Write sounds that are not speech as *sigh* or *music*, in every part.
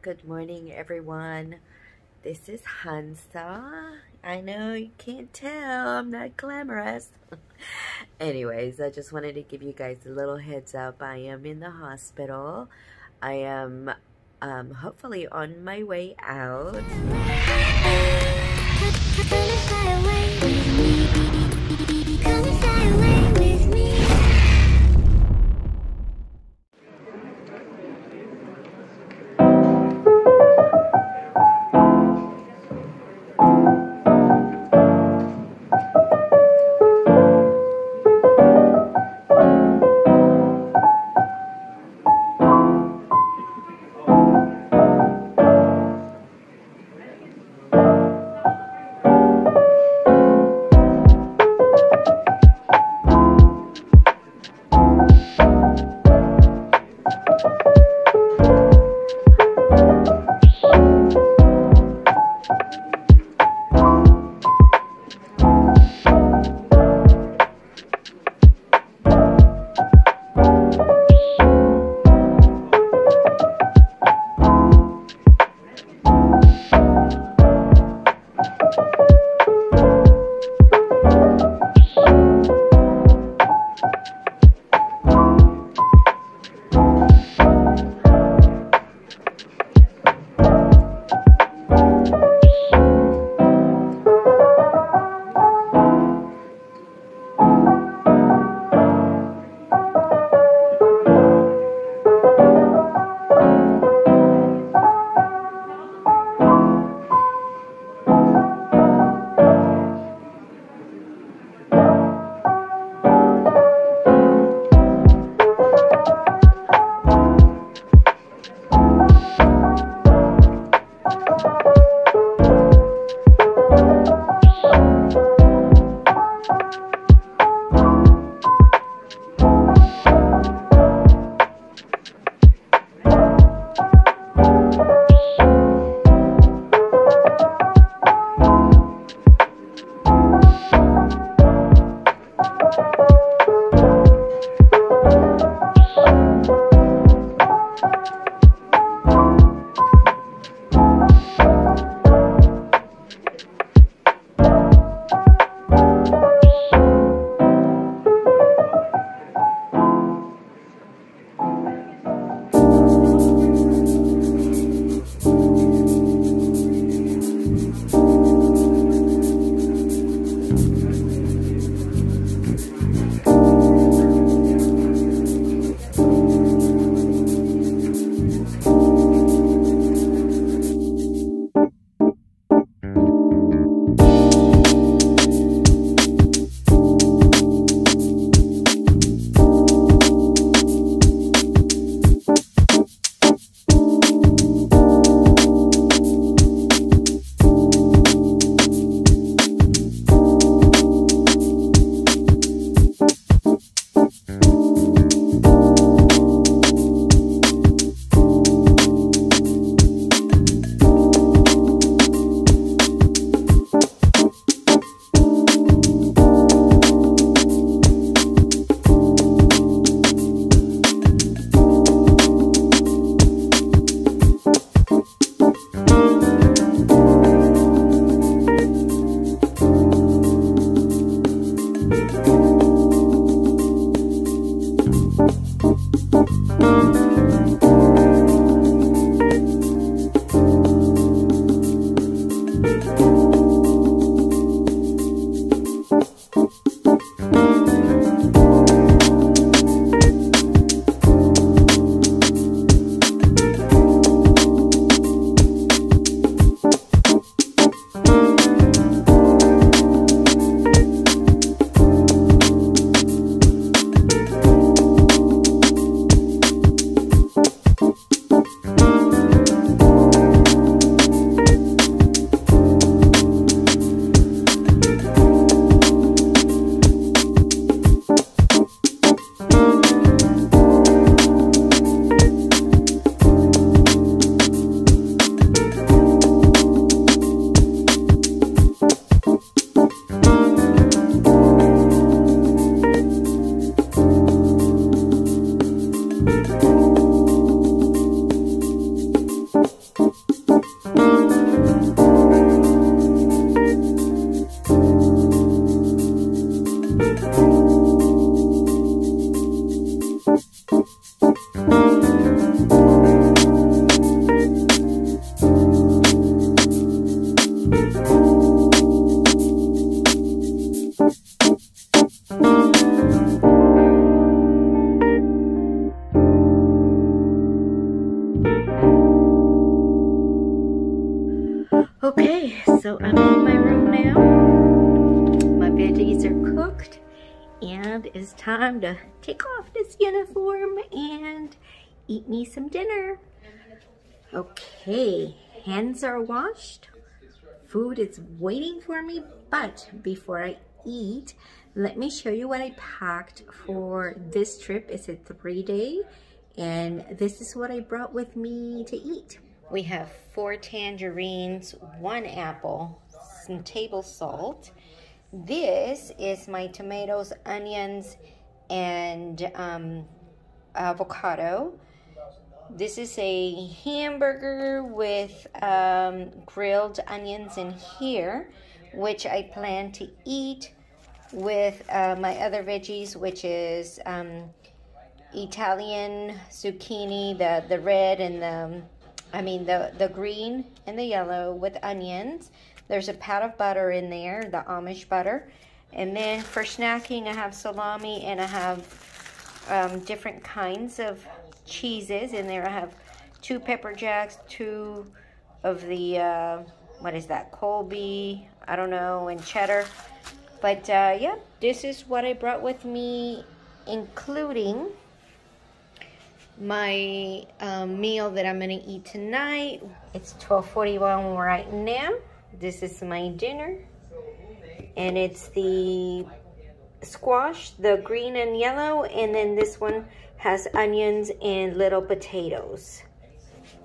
Good morning, everyone. This is Hansa. I know you can't tell, I'm not glamorous. *laughs* Anyways, I just wanted to give you guys a little heads up. I am in the hospital. I am um, hopefully on my way out. Time to take off this uniform and eat me some dinner. Okay, hands are washed. Food is waiting for me, but before I eat, let me show you what I packed for this trip. It's a three day and this is what I brought with me to eat. We have four tangerines, one apple, some table salt. This is my tomatoes, onions, and um, avocado. This is a hamburger with um, grilled onions in here, which I plan to eat with uh, my other veggies, which is um, Italian zucchini, the, the red and the I mean the, the green and the yellow with onions. There's a pat of butter in there, the Amish butter. And then for snacking, I have salami and I have um, different kinds of cheeses in there. I have two pepper jacks, two of the, uh, what is that, Colby, I don't know, and cheddar. But uh, yeah, this is what I brought with me, including my um, meal that I'm gonna eat tonight. It's 12.41 right now. This is my dinner. And it's the squash, the green and yellow, and then this one has onions and little potatoes.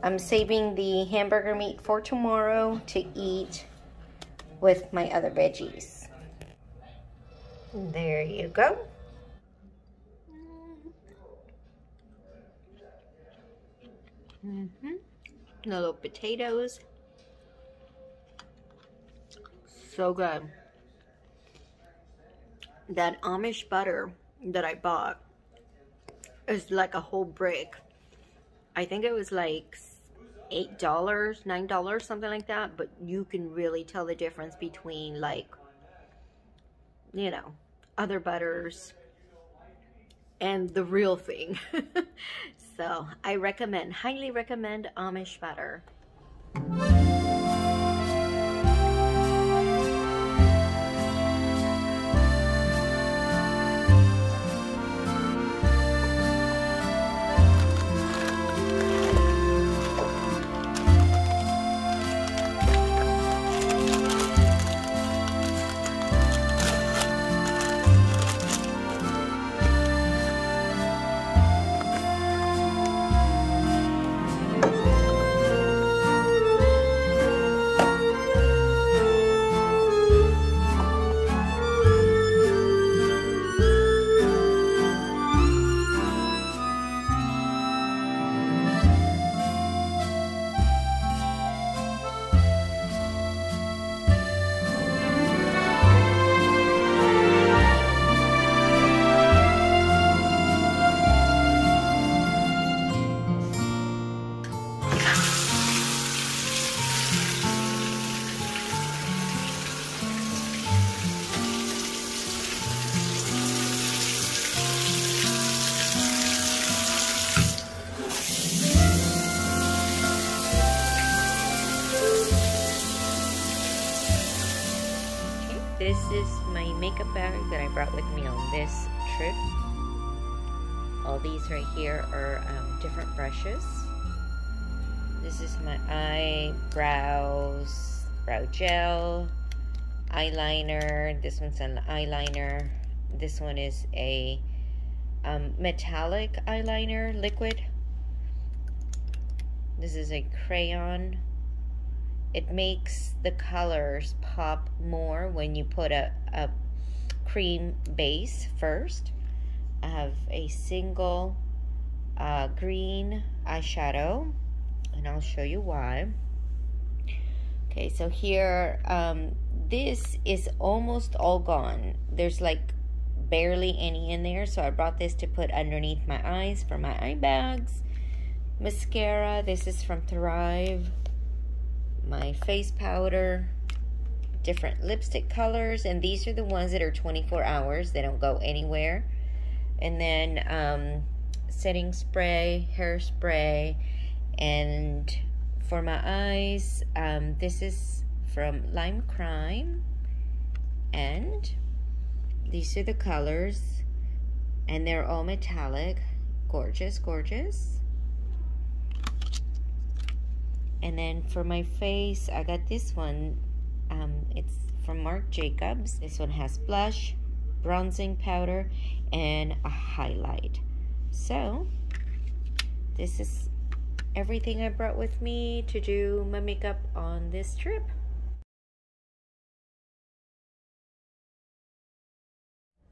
I'm saving the hamburger meat for tomorrow to eat with my other veggies. There you go. Mm hmm Little potatoes. So good. That Amish butter that I bought is like a whole brick. I think it was like $8, $9, something like that. But you can really tell the difference between like, you know, other butters and the real thing. *laughs* So I recommend, highly recommend Amish butter. Makeup bag that I brought with me on this trip. All these right here are um, different brushes. This is my eyebrows, brow gel, eyeliner. This one's an eyeliner. This one is a um, metallic eyeliner, liquid. This is a crayon it makes the colors pop more when you put a, a cream base first. I have a single uh, green eyeshadow and I'll show you why. Okay, so here, um, this is almost all gone. There's like barely any in there, so I brought this to put underneath my eyes for my eye bags. Mascara, this is from Thrive my face powder, different lipstick colors, and these are the ones that are 24 hours. They don't go anywhere. And then um, setting spray, hairspray, and for my eyes, um, this is from Lime Crime. And these are the colors. And they're all metallic. Gorgeous, gorgeous. And then for my face, I got this one. Um, it's from Marc Jacobs. This one has blush, bronzing powder, and a highlight. So, this is everything I brought with me to do my makeup on this trip.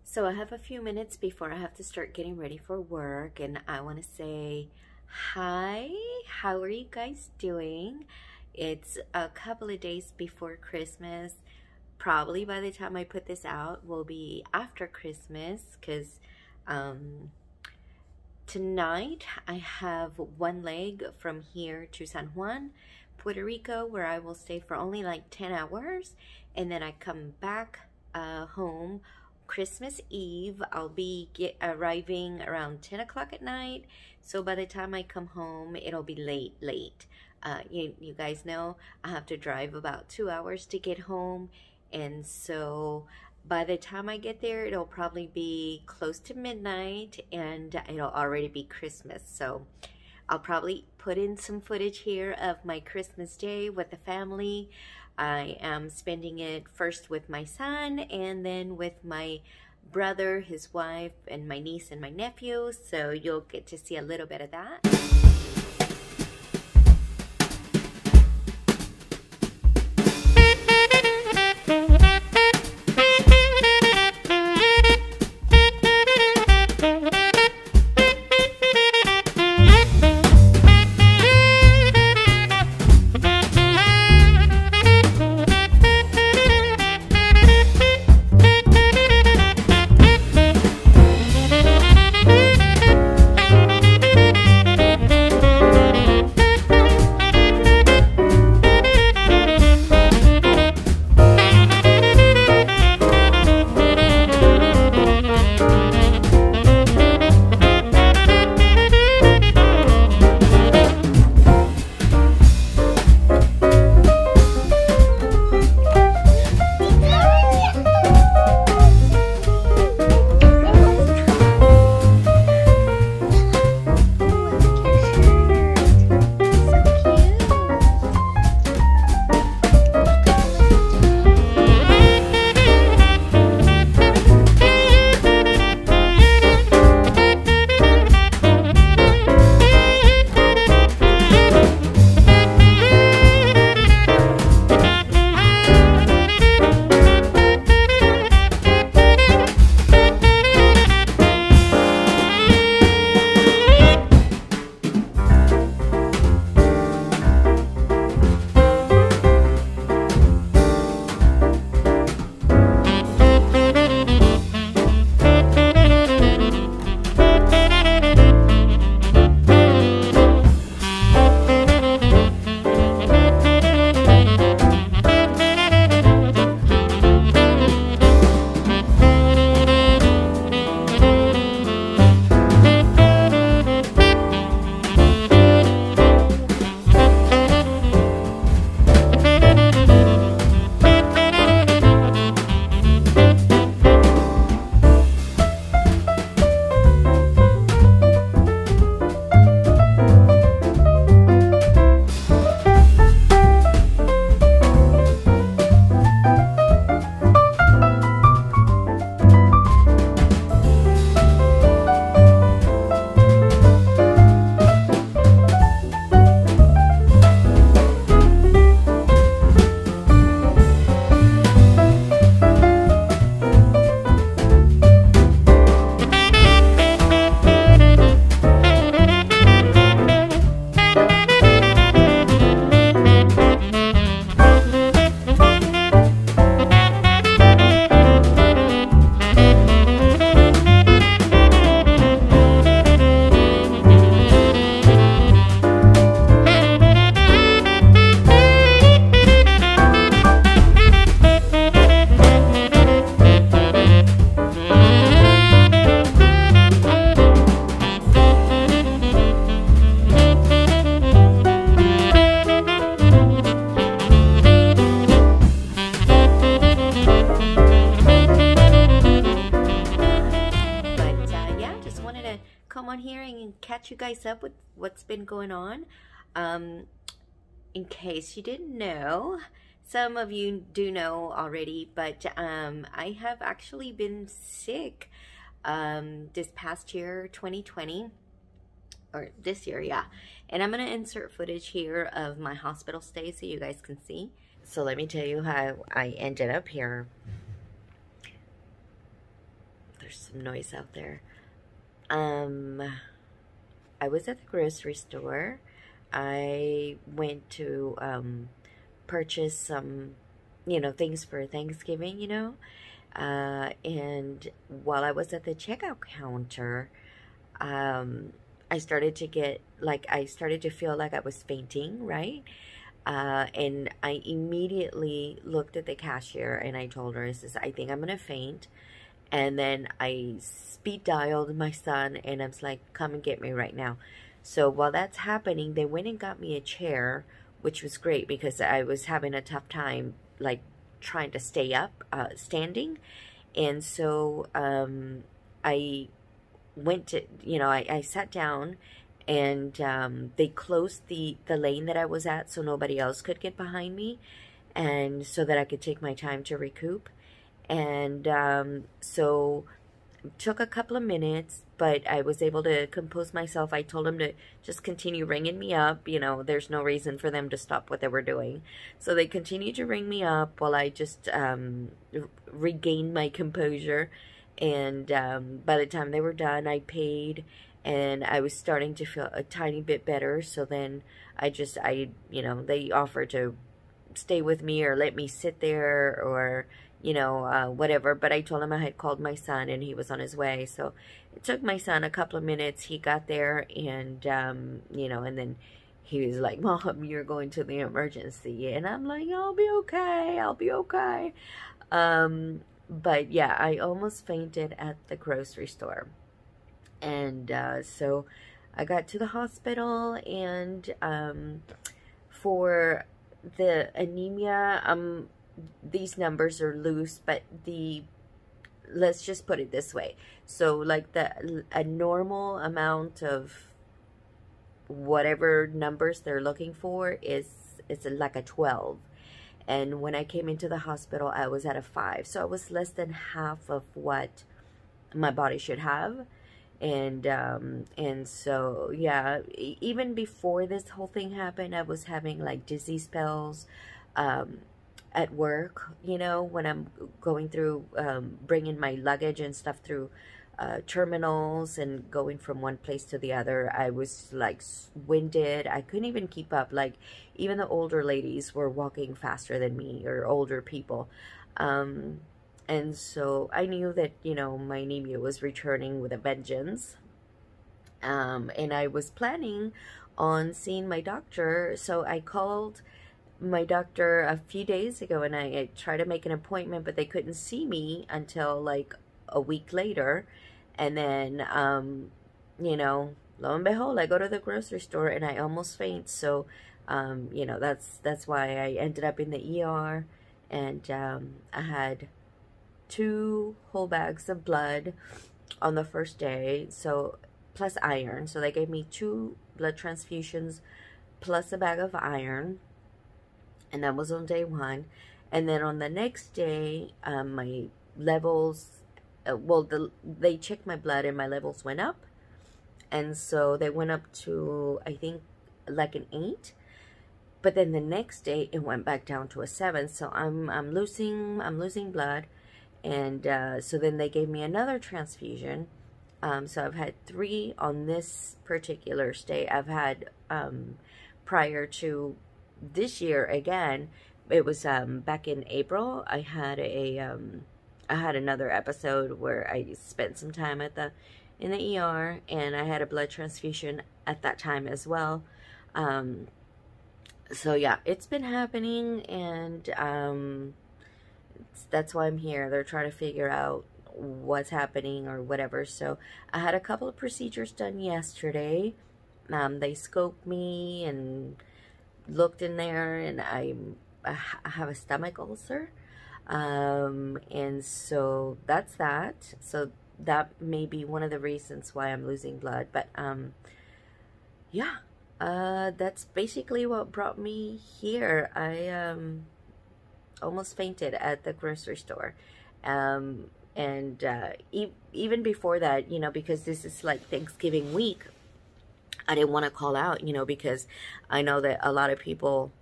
So I have a few minutes before I have to start getting ready for work and I want to say hi, how are you guys doing? It's a couple of days before Christmas. Probably by the time I put this out will be after Christmas because um, Tonight, I have one leg from here to San Juan, Puerto Rico, where I will stay for only like 10 hours. And then I come back uh, home Christmas Eve. I'll be get, arriving around 10 o'clock at night. So by the time I come home, it'll be late, late. Uh, you, you guys know I have to drive about two hours to get home. And so by the time I get there, it'll probably be close to midnight and it'll already be Christmas. So I'll probably put in some footage here of my Christmas day with the family. I am spending it first with my son and then with my brother, his wife, and my niece and my nephew. So you'll get to see a little bit of that. Case you didn't know, some of you do know already, but um, I have actually been sick um, this past year, 2020, or this year, yeah. And I'm going to insert footage here of my hospital stay so you guys can see. So let me tell you how I ended up here. There's some noise out there. Um, I was at the grocery store. I went to um, purchase some, you know, things for Thanksgiving, you know. Uh, and while I was at the checkout counter, um, I started to get, like, I started to feel like I was fainting, right? Uh, and I immediately looked at the cashier and I told her, I says, I think I'm going to faint. And then I speed dialed my son and I was like, come and get me right now. So while that's happening, they went and got me a chair, which was great because I was having a tough time, like trying to stay up, uh, standing. And so um, I went to, you know, I, I sat down and um, they closed the, the lane that I was at so nobody else could get behind me and so that I could take my time to recoup. And um, so took a couple of minutes, but I was able to compose myself. I told them to just continue ringing me up. You know, there's no reason for them to stop what they were doing. So they continued to ring me up while I just um, regained my composure. And um, by the time they were done, I paid and I was starting to feel a tiny bit better. So then I just, I, you know, they offered to stay with me or let me sit there or, you know, uh, whatever. But I told him I had called my son and he was on his way. So it took my son a couple of minutes. He got there and, um, you know, and then he was like, *laughs* Mom, you're going to the emergency. And I'm like, I'll be okay. I'll be okay. Um, but yeah, I almost fainted at the grocery store. And uh, so I got to the hospital and um, for the anemia, um, these numbers are loose, but the let's just put it this way. So like the a normal amount of whatever numbers they're looking for is is like a 12. And when I came into the hospital, I was at a 5. So I was less than half of what my body should have. And um and so yeah, even before this whole thing happened, I was having like dizzy spells. Um at work, you know, when I'm going through, um, bringing my luggage and stuff through uh, terminals and going from one place to the other. I was like winded. I couldn't even keep up. Like even the older ladies were walking faster than me or older people. Um, and so I knew that, you know, my anemia was returning with a vengeance. Um, and I was planning on seeing my doctor. So I called my doctor a few days ago and I, I tried to make an appointment, but they couldn't see me until like a week later. And then, um, you know, lo and behold, I go to the grocery store and I almost faint. So, um, you know, that's, that's why I ended up in the ER and, um, I had two whole bags of blood on the first day. So, plus iron. So they gave me two blood transfusions plus a bag of iron and that was on day one. And then on the next day, um, my levels, uh, well, the, they checked my blood and my levels went up. And so they went up to, I think, like an 8. But then the next day, it went back down to a 7. So I'm, I'm losing, I'm losing blood. And uh, so then they gave me another transfusion. Um, so I've had three on this particular stay. I've had um, prior to this year again, it was um, back in April. I had a um, I had another episode where I spent some time at the in the ER, and I had a blood transfusion at that time as well. Um, so yeah, it's been happening, and um, that's why I'm here. They're trying to figure out what's happening or whatever. So I had a couple of procedures done yesterday. Um, they scoped me and looked in there and I, I have a stomach ulcer. Um, and so that's that. So that may be one of the reasons why I'm losing blood. But um, yeah, uh, that's basically what brought me here. I um, almost fainted at the grocery store. Um, and uh, e even before that, you know, because this is like Thanksgiving week, I didn't want to call out, you know, because I know that a lot of people,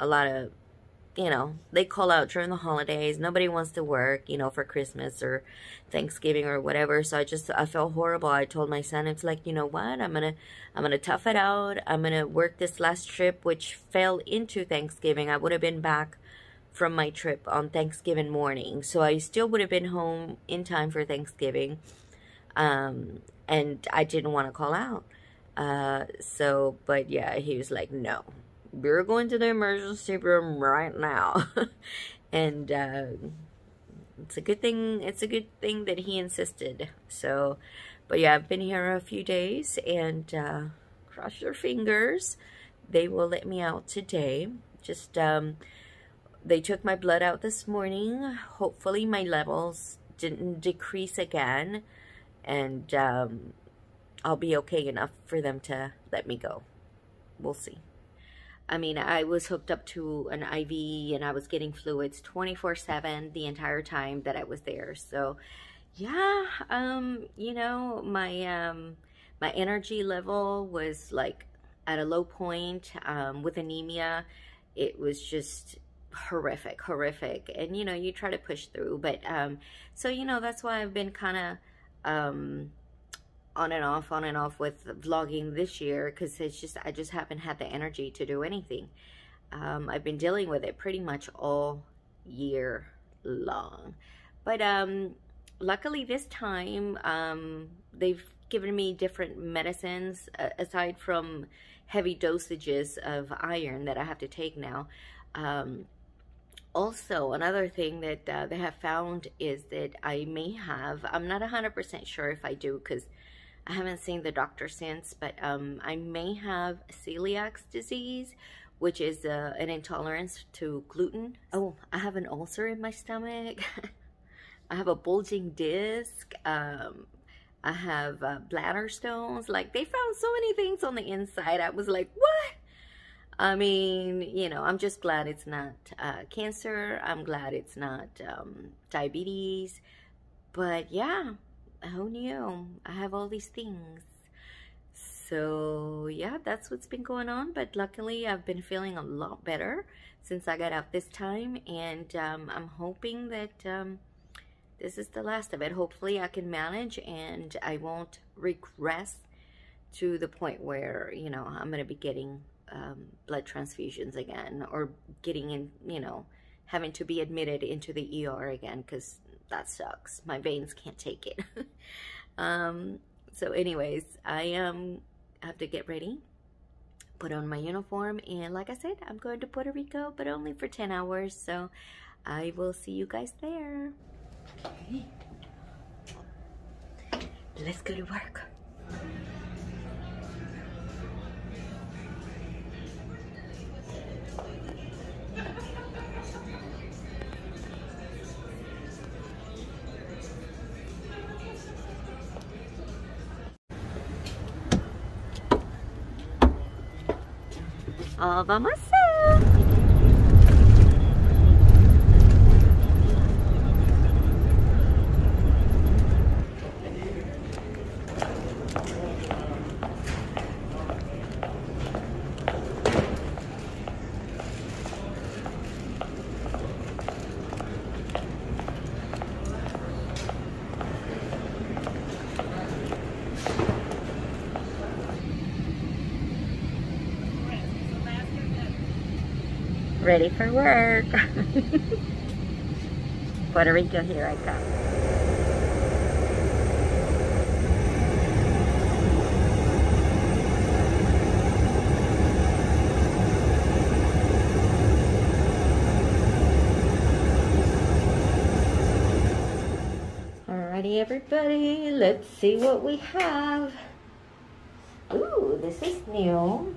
a lot of, you know, they call out during the holidays. Nobody wants to work, you know, for Christmas or Thanksgiving or whatever. So I just, I felt horrible. I told my son, it's like, you know what, I'm going to, I'm going to tough it out. I'm going to work this last trip, which fell into Thanksgiving. I would have been back from my trip on Thanksgiving morning. So I still would have been home in time for Thanksgiving. Um, and I didn't want to call out. Uh, so, but yeah, he was like, no, we're going to the emergency room right now. *laughs* and, uh, it's a good thing, it's a good thing that he insisted. So, but yeah, I've been here a few days and, uh, cross your fingers. They will let me out today. Just, um, they took my blood out this morning. Hopefully my levels didn't decrease again. And um, I'll be okay enough for them to let me go. We'll see. I mean, I was hooked up to an IV and I was getting fluids 24-7 the entire time that I was there. So, yeah, um, you know, my, um, my energy level was like at a low point um, with anemia. It was just horrific, horrific. And, you know, you try to push through. But, um, so, you know, that's why I've been kind of, um, on and off, on and off with vlogging this year because it's just, I just haven't had the energy to do anything. Um, I've been dealing with it pretty much all year long. But, um, luckily this time, um, they've given me different medicines uh, aside from heavy dosages of iron that I have to take now. Um, also, another thing that uh, they have found is that I may have, I'm not 100% sure if I do because I haven't seen the doctor since, but um, I may have celiac disease, which is uh, an intolerance to gluten. Oh, I have an ulcer in my stomach. *laughs* I have a bulging disc. Um, I have uh, bladder stones. Like, they found so many things on the inside. I was like, what? I mean, you know, I'm just glad it's not uh, cancer. I'm glad it's not um, diabetes. But yeah, who knew? I have all these things. So yeah, that's what's been going on. But luckily, I've been feeling a lot better since I got out this time. And um, I'm hoping that um, this is the last of it. Hopefully, I can manage and I won't regress to the point where, you know, I'm going to be getting um, blood transfusions again or getting in, you know, having to be admitted into the ER again because that sucks. My veins can't take it. *laughs* um, so anyways, I um, have to get ready, put on my uniform, and like I said, I'm going to Puerto Rico, but only for 10 hours, so I will see you guys there. Okay. Let's go to work. All by myself. Ready for work. *laughs* Puerto Rico, here I come. Alrighty everybody, let's see what we have. Ooh, this is new.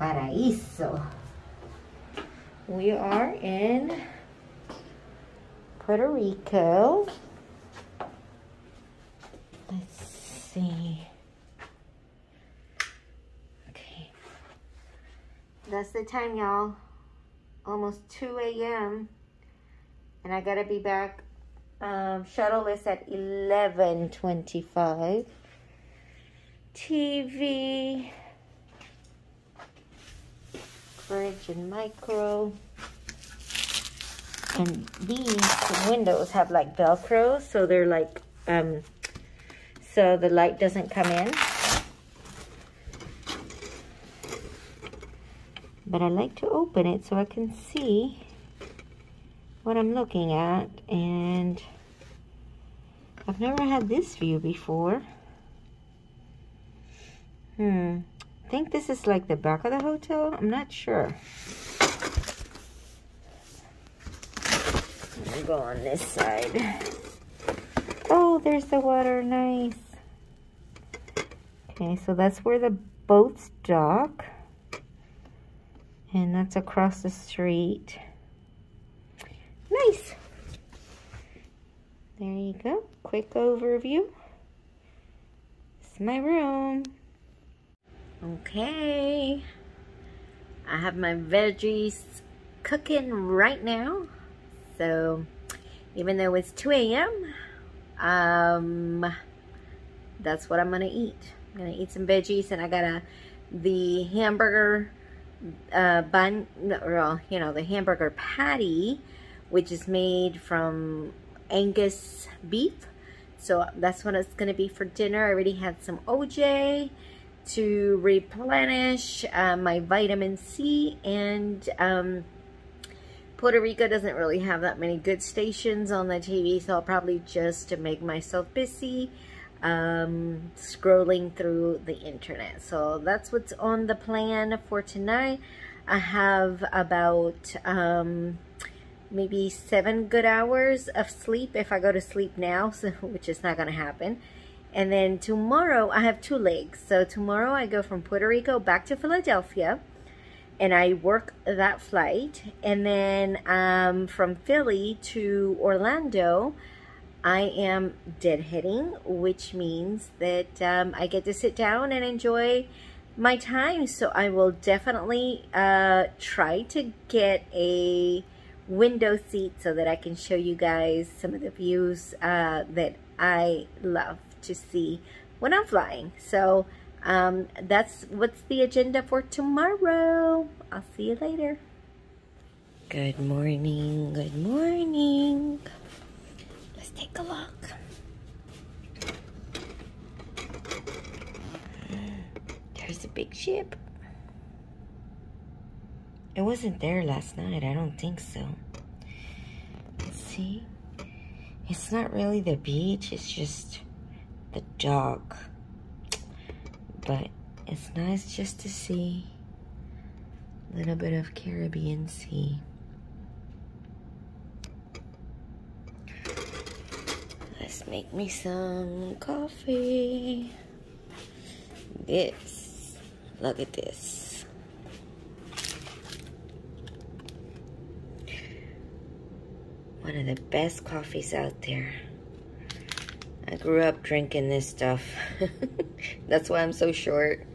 Paraíso. We are in Puerto Rico. Let's see. Okay. That's the time, y'all. Almost 2 a.m. And I gotta be back. Um, shuttle is at 11.25. TV. Fridge and micro. And these windows have like Velcro, so they're like, um, so the light doesn't come in. But I like to open it so I can see what I'm looking at. And I've never had this view before. Hmm. Think this is like the back of the hotel. I'm not sure. I'm gonna go on this side. Oh, there's the water. Nice. Okay, so that's where the boats dock. And that's across the street. Nice. There you go. Quick overview. This is my room. Okay. I have my veggies cooking right now. So, even though it's 2 a.m., um, that's what I'm going to eat. I'm going to eat some veggies and I got a, the hamburger uh, bun, or, you know, the hamburger patty, which is made from Angus beef. So that's what it's going to be for dinner. I already had some OJ to replenish uh, my vitamin C and um, Puerto Rico doesn't really have that many good stations on the TV so I'll probably just make myself busy um, scrolling through the internet. So that's what's on the plan for tonight. I have about um, maybe seven good hours of sleep if I go to sleep now, *laughs* so which is not going to happen. And then tomorrow I have two legs. So tomorrow I go from Puerto Rico back to Philadelphia and I work that flight. And then um, from Philly to Orlando, I am deadheading, which means that um, I get to sit down and enjoy my time. So I will definitely uh, try to get a window seat so that I can show you guys some of the views uh, that I love to see when I'm flying. So um, that's what's the agenda for tomorrow. I'll see you later. Good morning, good morning Let's take a look. There's a big ship. It wasn't there last night. I don't think so. See? It's not really the beach. It's just the dock. But it's nice just to see a little bit of Caribbean Sea. Let's make me some coffee. This, look at this. One of the best coffees out there. I grew up drinking this stuff. *laughs* That's why I'm so short.